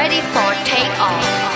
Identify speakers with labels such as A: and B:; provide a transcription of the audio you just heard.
A: ready for takeoff.